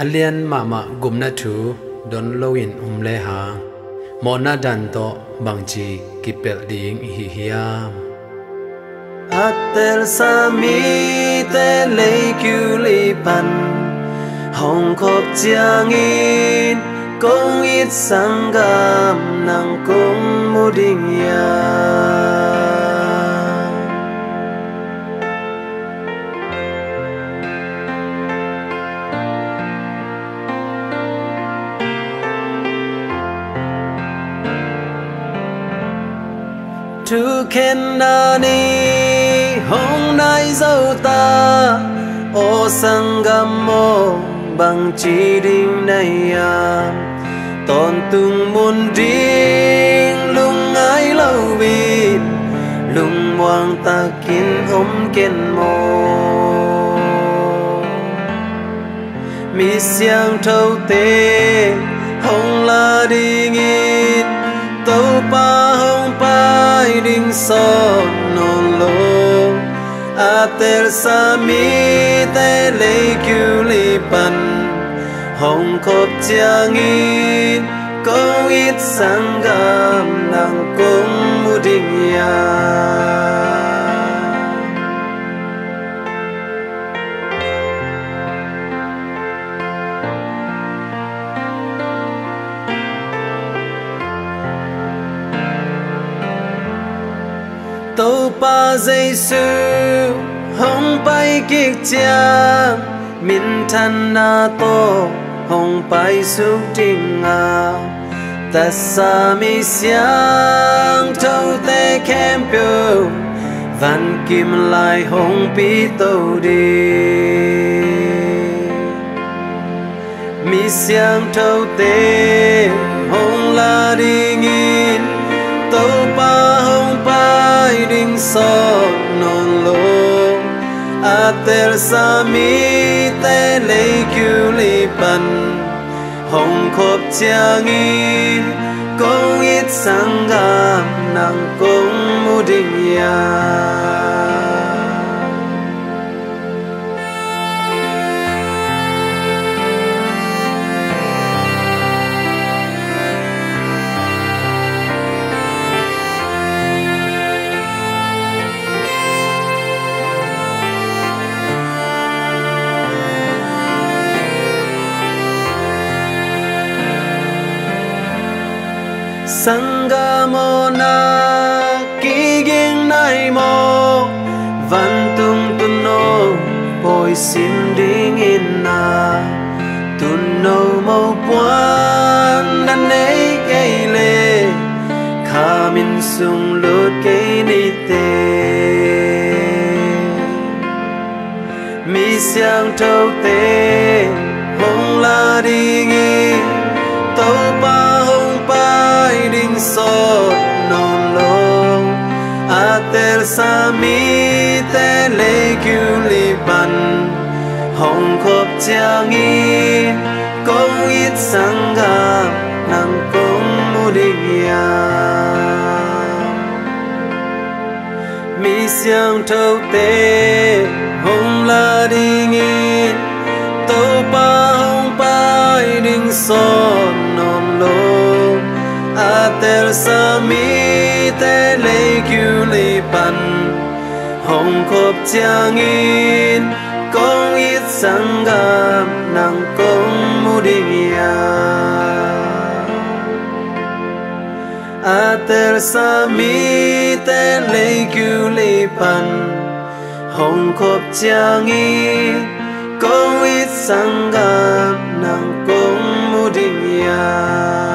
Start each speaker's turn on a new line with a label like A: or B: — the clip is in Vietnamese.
A: alian mama gumna thu, don loin umle ha. Mona dan to bangchi kipel ding hi hiam
B: atel sami te le kyu li pan. Hong khop chiang in công ít sangam nang công mu ding ya. Tu khen na ni nay nai dâu ta, ô sang gam mô, bằng chỉ đinh này à. Tôn tung muôn riêng, lung ngái lâu vì lung moang ta kín ôm kiên mô. Mi siang thâu tê hồng la đi nghìn son non lo a ter sa mi te le kyu li pan. Hồng khop chiang in câu ít sang gam nang công mu ding ya. Tàu pa dây sư hồng bay kiệt chiang minh than na tô hồng bay xuống trình à ta sa mi xiang thâu te kem piu văn kim lại hồng pi tàu đi mi xiang thâu te hồng la đi nghìn tàu pa so non lo a ter sa mi te le kyu li pan. Hồng khop chiang in công ít sang gam nang công mu ding ya Sangamona kiging nai mo Văn tung tun no Bồi xin ding in na Tun no mo buan Dan nei gây lê Kha min sung lút gây ni tê Mi xiang châu tê Hong la đi nghi sot non lo a ter sa mi te le kyu li ban hong khop chiang in công ít sang ga nang công mu ding ya mi xiang thâu tê hong la ding in tâu pa hong pai ding son. Mi te le kiu li pan. Hong khop chang in kong ít sang gam nang công mu ding ya a ter sa mi te le kiu li pan. Hong khop chang in kong ít sang gam nang công mu ding ya